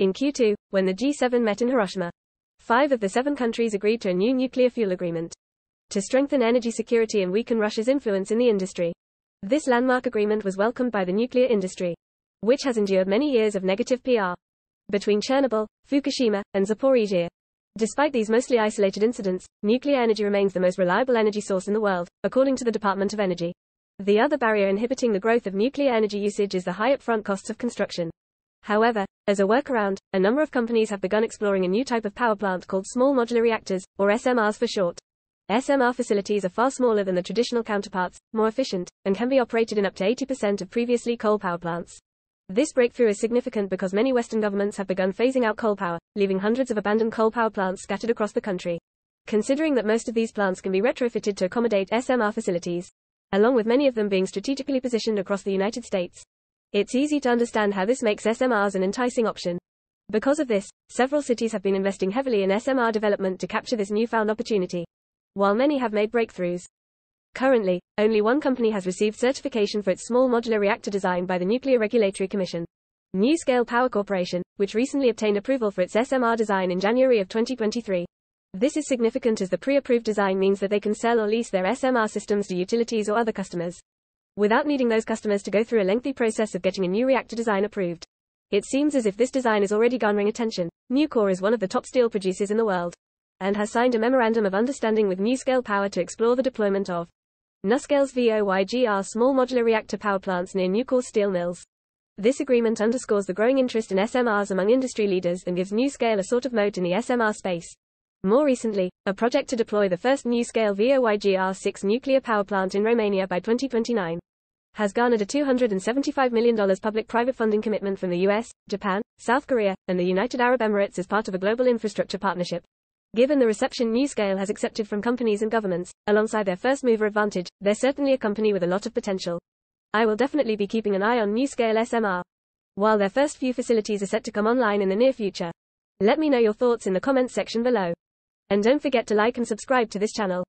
In Q2, when the G7 met in Hiroshima, five of the seven countries agreed to a new nuclear fuel agreement to strengthen energy security and weaken Russia's influence in the industry. This landmark agreement was welcomed by the nuclear industry, which has endured many years of negative PR between Chernobyl, Fukushima, and Zaporizhzhia. Despite these mostly isolated incidents, nuclear energy remains the most reliable energy source in the world, according to the Department of Energy. The other barrier inhibiting the growth of nuclear energy usage is the high upfront costs of construction. However, as a workaround, a number of companies have begun exploring a new type of power plant called small modular reactors, or SMRs for short. SMR facilities are far smaller than the traditional counterparts, more efficient, and can be operated in up to 80% of previously coal power plants. This breakthrough is significant because many Western governments have begun phasing out coal power, leaving hundreds of abandoned coal power plants scattered across the country. Considering that most of these plants can be retrofitted to accommodate SMR facilities, along with many of them being strategically positioned across the United States, it's easy to understand how this makes SMRs an enticing option. Because of this, several cities have been investing heavily in SMR development to capture this newfound opportunity. While many have made breakthroughs, currently, only one company has received certification for its small modular reactor design by the Nuclear Regulatory Commission. NuScale Power Corporation, which recently obtained approval for its SMR design in January of 2023. This is significant as the pre-approved design means that they can sell or lease their SMR systems to utilities or other customers without needing those customers to go through a lengthy process of getting a new reactor design approved. It seems as if this design is already garnering attention. Nucor is one of the top steel producers in the world and has signed a memorandum of understanding with NuScale Power to explore the deployment of NuScale's VOYGR small modular reactor power plants near Nucor steel mills. This agreement underscores the growing interest in SMRs among industry leaders and gives NuScale a sort of moat in the SMR space. More recently, a project to deploy the first NuScale VOYGR-6 nuclear power plant in Romania by 2029 has garnered a $275 million public-private funding commitment from the US, Japan, South Korea, and the United Arab Emirates as part of a global infrastructure partnership. Given the reception NuScale has accepted from companies and governments, alongside their first mover advantage, they're certainly a company with a lot of potential. I will definitely be keeping an eye on NuScale SMR. While their first few facilities are set to come online in the near future. Let me know your thoughts in the comments section below. And don't forget to like and subscribe to this channel.